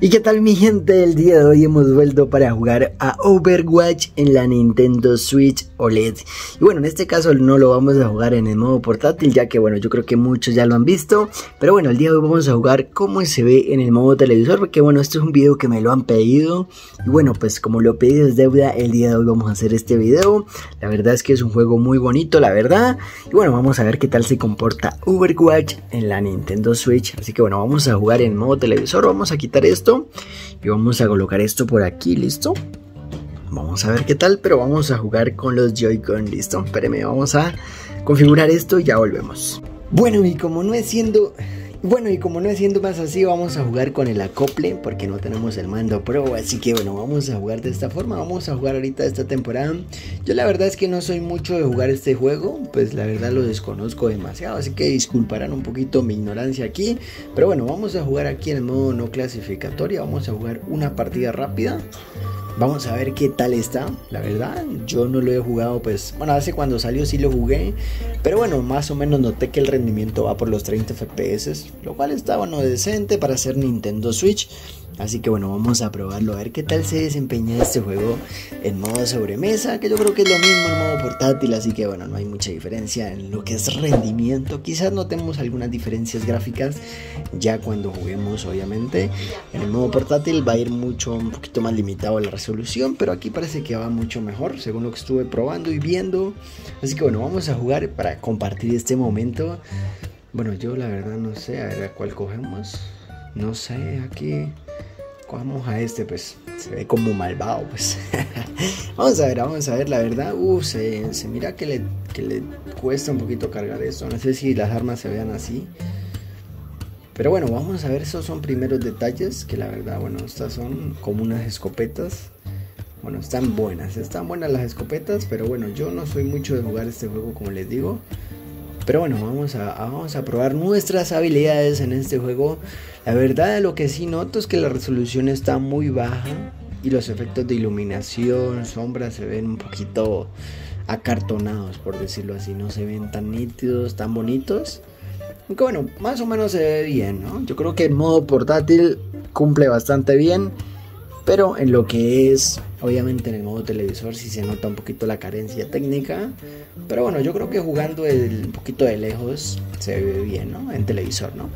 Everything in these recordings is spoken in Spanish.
¿Y qué tal mi gente? El día de hoy hemos vuelto para jugar a Overwatch en la Nintendo Switch OLED. Y bueno, en este caso no lo vamos a jugar en el modo portátil, ya que bueno, yo creo que muchos ya lo han visto. Pero bueno, el día de hoy vamos a jugar cómo se ve en el modo televisor, porque bueno, este es un video que me lo han pedido. Y bueno, pues como lo pedido es deuda, el día de hoy vamos a hacer este video. La verdad es que es un juego muy bonito, la verdad. Y bueno, vamos a ver qué tal se comporta Overwatch en la Nintendo Switch. Así que bueno, vamos a jugar en modo televisor, vamos a quitar esto y vamos a colocar esto por aquí, ¿listo? Vamos a ver qué tal, pero vamos a jugar con los Joy-Con, ¿listo? Espérenme, vamos a configurar esto y ya volvemos. Bueno, y como no es siendo bueno, y como no es siendo más así, vamos a jugar con el acople, porque no tenemos el mando pro, así que bueno, vamos a jugar de esta forma, vamos a jugar ahorita esta temporada. Yo la verdad es que no soy mucho de jugar este juego, pues la verdad lo desconozco demasiado, así que disculparán un poquito mi ignorancia aquí. Pero bueno, vamos a jugar aquí en el modo no clasificatoria, vamos a jugar una partida rápida. Vamos a ver qué tal está, la verdad. Yo no lo he jugado, pues, bueno, hace cuando salió sí lo jugué. Pero bueno, más o menos noté que el rendimiento va por los 30 FPS, lo cual está, bueno, decente para hacer Nintendo Switch. Así que bueno, vamos a probarlo, a ver qué tal se desempeña este juego en modo sobremesa, que yo creo que es lo mismo en modo portátil, así que bueno, no hay mucha diferencia en lo que es rendimiento. Quizás notemos algunas diferencias gráficas ya cuando juguemos, obviamente. En el modo portátil va a ir mucho, un poquito más limitado la resolución, pero aquí parece que va mucho mejor, según lo que estuve probando y viendo. Así que bueno, vamos a jugar para compartir este momento. Bueno, yo la verdad no sé, a ver a cuál cogemos. No sé, aquí vamos a este, pues se ve como malvado, pues. vamos a ver, vamos a ver, la verdad, uh, se, mira que le, que le cuesta un poquito cargar esto. No sé si las armas se vean así. Pero bueno, vamos a ver, esos son primeros detalles, que la verdad, bueno, estas son como unas escopetas. Bueno, están buenas, están buenas las escopetas, pero bueno, yo no soy mucho de jugar este juego, como les digo. Pero bueno, vamos a, vamos a probar nuestras habilidades en este juego. La verdad, lo que sí noto es que la resolución está muy baja y los efectos de iluminación, sombras se ven un poquito acartonados, por decirlo así. No se ven tan nítidos, tan bonitos. Aunque bueno, más o menos se ve bien, ¿no? Yo creo que en modo portátil cumple bastante bien. Pero en lo que es, obviamente en el modo televisor sí se nota un poquito la carencia técnica. Pero bueno, yo creo que jugando un poquito de lejos se ve bien, ¿no? En televisor, ¿no?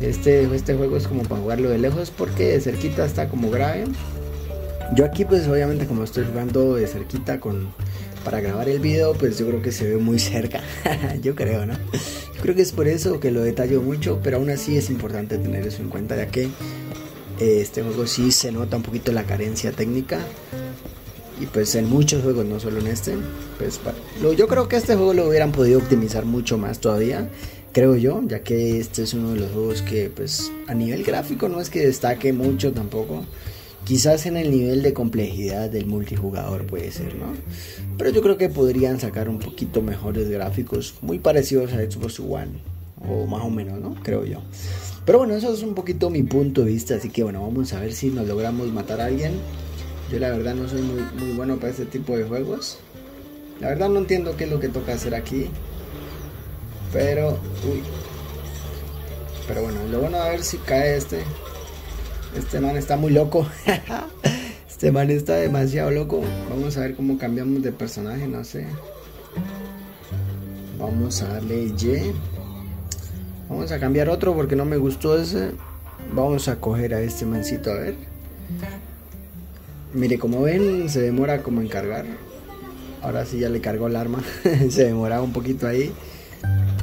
Este, este juego es como para jugarlo de lejos porque de cerquita está como grave. Yo aquí pues obviamente como estoy jugando de cerquita con para grabar el video pues yo creo que se ve muy cerca. yo creo, ¿no? Yo creo que es por eso que lo detallo mucho, pero aún así es importante tener eso en cuenta ya que este juego sí se nota un poquito la carencia técnica. Y pues en muchos juegos, no solo en este. Pues yo creo que este juego lo hubieran podido optimizar mucho más todavía. Creo yo, ya que este es uno de los juegos que pues a nivel gráfico no es que destaque mucho tampoco. Quizás en el nivel de complejidad del multijugador puede ser, ¿no? Pero yo creo que podrían sacar un poquito mejores gráficos, muy parecidos a Xbox One, o más o menos, ¿no? Creo yo. Pero bueno, eso es un poquito mi punto de vista, así que bueno, vamos a ver si nos logramos matar a alguien. Yo la verdad no soy muy, muy bueno para este tipo de juegos. La verdad no entiendo qué es lo que toca hacer aquí. Pero, uy. Pero bueno, lo bueno a ver si cae este. Este man está muy loco. este man está demasiado loco. Vamos a ver cómo cambiamos de personaje, no sé. Vamos a darle Y. Vamos a cambiar otro porque no me gustó ese. Vamos a coger a este mancito a ver. Mire, como ven, se demora como en cargar. Ahora sí ya le cargó el arma. se demoraba un poquito ahí.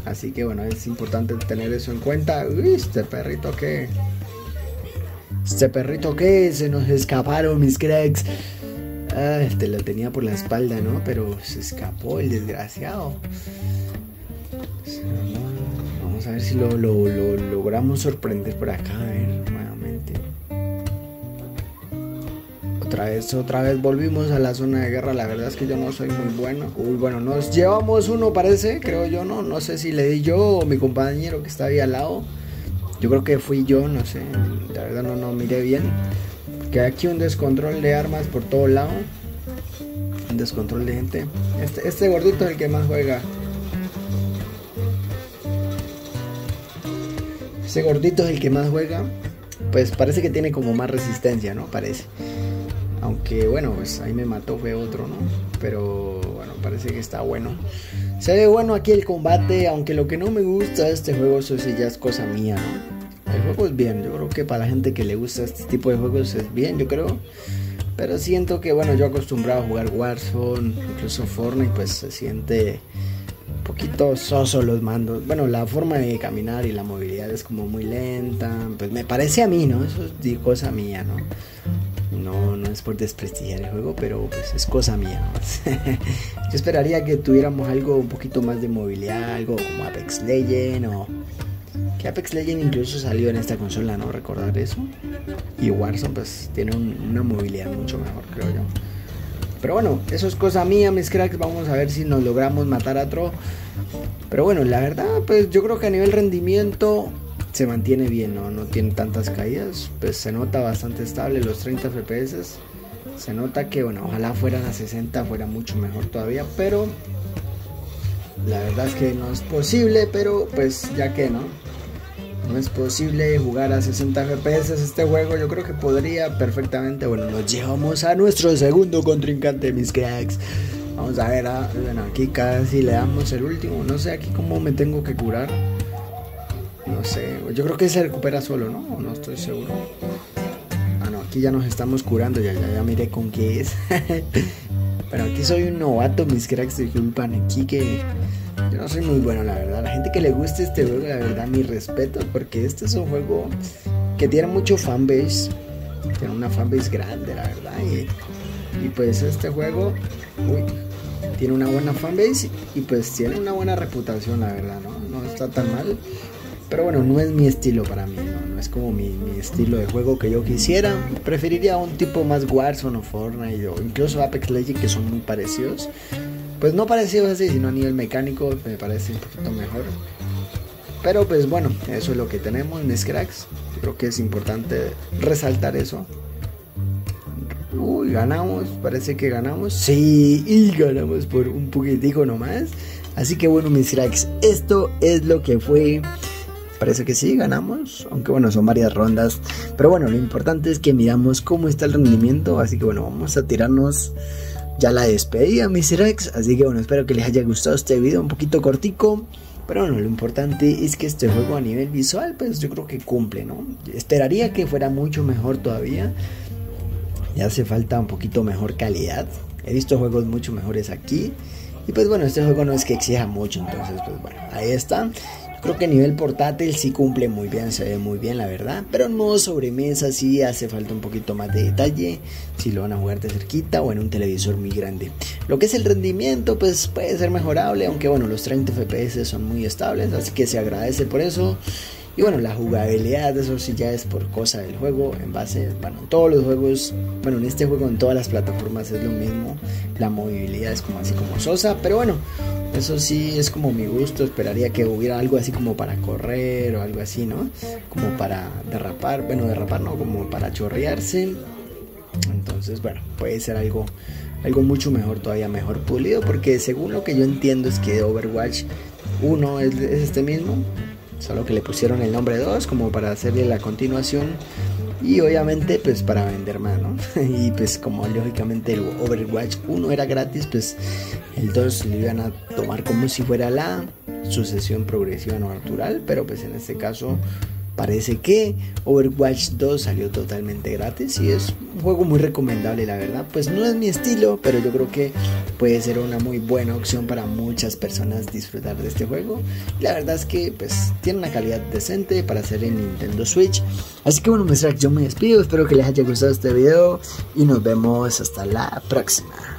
Así que bueno, es importante tener eso en cuenta. Uy, este perrito que. Este perrito que se nos escaparon mis cracks. Ah, este lo tenía por la espalda, ¿no? Pero se escapó el desgraciado ver si lo, logramos sorprender por acá. A ver, nuevamente. Otra vez, otra vez volvimos a la zona de guerra. La verdad es que yo no soy muy bueno. Uy, bueno, nos llevamos uno, parece, creo yo, ¿no? No sé si le di yo o mi compañero que está ahí al lado. Yo creo que fui yo, no sé. La verdad no, no miré bien. Que aquí un descontrol de armas por todo lado. Un descontrol de gente. Este, este gordito es el que más juega. Ese gordito es el que más juega. pues parece que tiene como más resistencia, ¿no? Parece. Aunque bueno, pues ahí me mató fue otro, ¿no? Pero bueno, parece que está bueno. Se ve bueno aquí el combate, aunque lo que no me gusta de este juego, eso sí ya es cosa mía, ¿no? El juego es bien, yo creo que para la gente que le gusta este tipo de juegos es bien, yo creo. Pero siento que, bueno, yo acostumbrado a jugar Warzone, incluso Fortnite, pues se siente un poquito soso los mandos. Bueno, la forma de caminar y la movilidad es como muy lenta. Pues me parece a mí, ¿no? Eso es cosa mía, ¿no? No, no es por desprestigiar el juego, pero pues es cosa mía. Yo esperaría que tuviéramos algo un poquito más de movilidad, algo como Apex Legend o que Apex Legend incluso salió en esta consola, ¿no? Recordar eso. Y Warzone pues tiene una movilidad mucho mejor, creo yo. Pero bueno, eso es cosa mía, mis cracks. Vamos a ver si nos logramos matar a otro. Pero bueno, la verdad, pues yo creo que a nivel rendimiento se mantiene bien, ¿no? No tiene tantas caídas. Pues se nota bastante estable los 30 FPS. Se nota que, bueno, ojalá fueran a 60, fuera mucho mejor todavía. Pero la verdad es que no es posible, pero pues ya que, ¿no? No es posible jugar a 60 FPS este juego. Yo creo que podría perfectamente. Bueno, nos llevamos a nuestro segundo contrincante, mis cracks. Vamos a ver, ah, bueno, aquí casi le damos el último. No sé aquí cómo me tengo que curar. No sé, yo creo que se recupera solo, ¿no? No estoy seguro. Ah, no, aquí ya nos estamos curando, ya, ya, ya miré con qué es. Pero aquí soy un novato, mis cracks, disculpan aquí que yo no soy muy bueno, la verdad. La gente que le guste este juego, la verdad, mi respeto, porque este es un juego que tiene mucho fanbase. Tiene una fanbase grande, la verdad. Y, y pues este juego, tiene una buena fanbase y pues tiene una buena reputación, la verdad, ¿no? No está tan mal. Pero bueno, no es mi estilo para mí, no, es como mi, estilo de juego que yo quisiera. Preferiría un tipo más Warzone o Fortnite o incluso Apex Legends que son muy parecidos. Pues no parecidos así, sino a nivel mecánico me parece un poquito mejor. Pero pues bueno, eso es lo que tenemos en Scrax. Creo que es importante resaltar eso. Uy, ganamos, parece que ganamos. Sí, y ganamos por un poquitico nomás. Así que bueno, mis cracks, esto es lo que fue Parece que sí, ganamos, aunque bueno, son varias rondas. Pero bueno, lo importante es que miramos cómo está el rendimiento. Así que bueno, vamos a tirarnos ya la despedida, mis Rex. Así que bueno, espero que les haya gustado este video un poquito cortico. Pero bueno, lo importante es que este juego a nivel visual, pues yo creo que cumple, ¿no? Esperaría que fuera mucho mejor todavía. Ya hace falta un poquito mejor calidad. He visto juegos mucho mejores aquí. Y pues bueno, este juego no es que exija mucho, entonces pues bueno, ahí está. Creo que a nivel portátil sí cumple muy bien, se ve muy bien la verdad. Pero modo sobremesa sí hace falta un poquito más de detalle. Si lo van a jugar de cerquita o en un televisor muy grande. Lo que es el rendimiento pues puede ser mejorable. Aunque bueno los 30 FPS son muy estables. Así que se agradece por eso. Y bueno, la jugabilidad, eso sí ya es por cosa del juego, en base, bueno, todos los juegos, bueno, en este juego en todas las plataformas es lo mismo, la movilidad es como así como sosa, pero bueno, eso sí es como mi gusto, esperaría que hubiera algo así como para correr o algo así, ¿no? Como para derrapar, bueno, derrapar no, como para chorrearse. Entonces, bueno, puede ser algo algo mucho mejor, todavía mejor pulido, porque según lo que yo entiendo es que Overwatch 1 es, es este mismo, solo que le pusieron el nombre 2 como para hacerle la continuación y obviamente pues para vender más, ¿no? y pues como lógicamente el Overwatch 1 era gratis, pues el 2 lo iban a tomar como si fuera la sucesión progresiva no natural, pero pues en este caso Parece que Overwatch 2 salió totalmente gratis y es un juego muy recomendable, la verdad. Pues no es mi estilo, pero yo creo que puede ser una muy buena opción para muchas personas disfrutar de este juego. La verdad es que pues tiene una calidad decente para hacer en Nintendo Switch. Así que bueno, pues yo me despido, espero que les haya gustado este video y nos vemos hasta la próxima.